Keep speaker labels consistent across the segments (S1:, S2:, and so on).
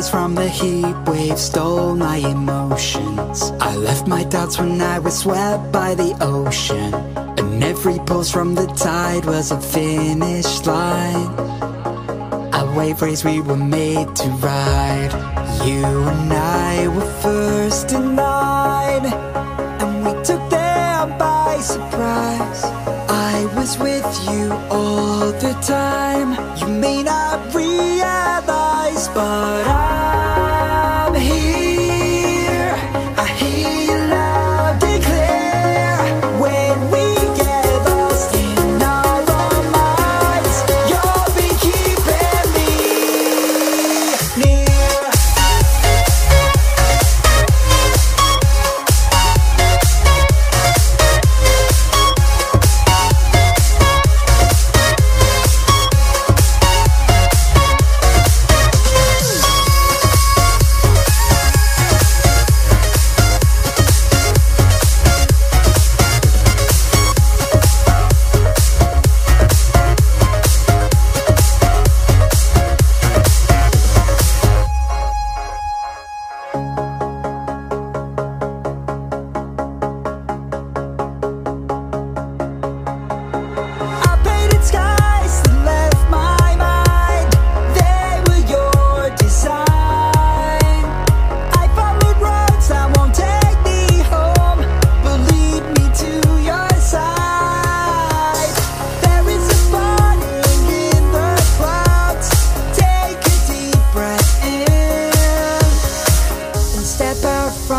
S1: the heat wave stole my emotions. I left my doubts when I was swept by the ocean. And every pulse from the tide was a finish line. A wave race we were made to ride. You and I were first in line. And we took them by surprise. I was with you all the time. You may not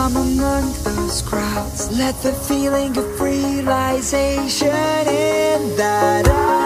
S1: from among those crowds. Let the feeling of realization in that I